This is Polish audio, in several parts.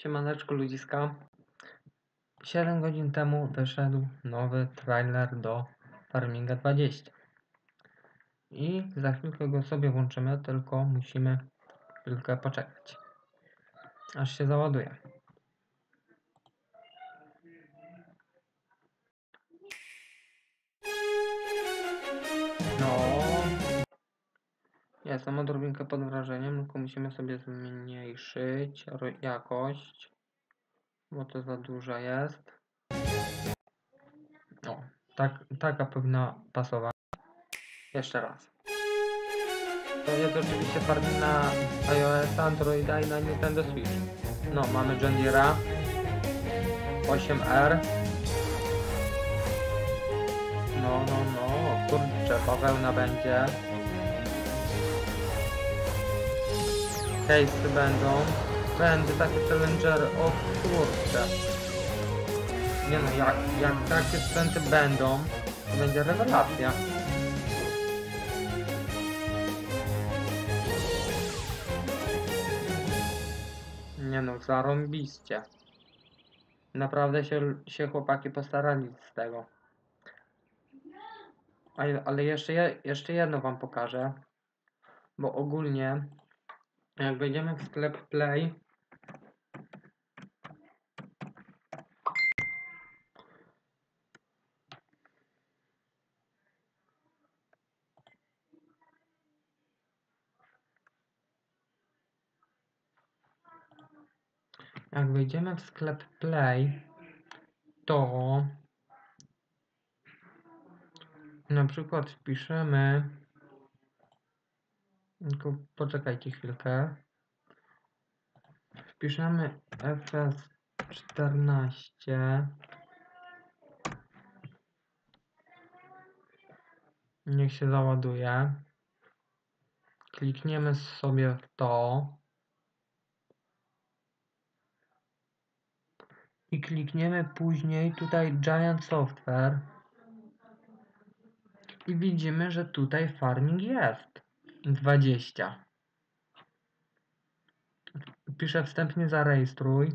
Siemaneczko ludziska. 7 godzin temu wyszedł nowy trailer do Farminga 20. I za chwilkę go sobie włączymy, tylko musimy chwilkę poczekać. Aż się załaduje. No. Jestem odrobinkę pod wrażeniem, tylko musimy sobie zmniejszyć jakość, bo to za duża jest. O, tak, taka powinna pasować. Jeszcze raz. To jest oczywiście farming na iOS, Androida i na Nintendo Switch. No, mamy John Deere'a 8R. No, no, no, kurczę, bawełna będzie. Case'y będą. Będzie taki challenger, o kurczę. Nie no, jak, jak takie sprzęty będą, to będzie rewelacja. Nie no, zarąbiście. Naprawdę się, się chłopaki postarali z tego. Ale, ale jeszcze, je, jeszcze jedno wam pokażę. Bo ogólnie, jak wejdziemy w sklep Play, jak wejdziemy w sklep Play, to na przykład wpiszemy tylko poczekajcie chwilkę. Wpiszemy FS14 Niech się załaduje. Klikniemy sobie w to. I klikniemy później tutaj Giant Software. I widzimy, że tutaj farming jest. 20. Piszę wstępnie zarejestruj.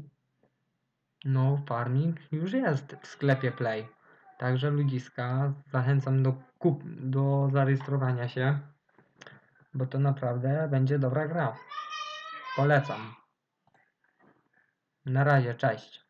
No, farming już jest w sklepie Play. Także ludziska, zachęcam do, kup do zarejestrowania się, bo to naprawdę będzie dobra gra. Polecam. Na razie, cześć.